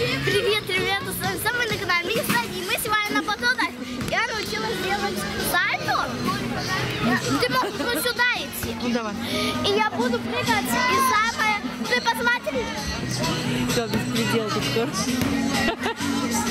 Привет, ребята, с вами Самый на канале Мини и мы сегодня на потоках. Я научилась делать сальто. Ты можешь вот сюда идти. Ну давай. И я буду прыгать, и самое... Ты посмотри. Все, беспредел тут скоро.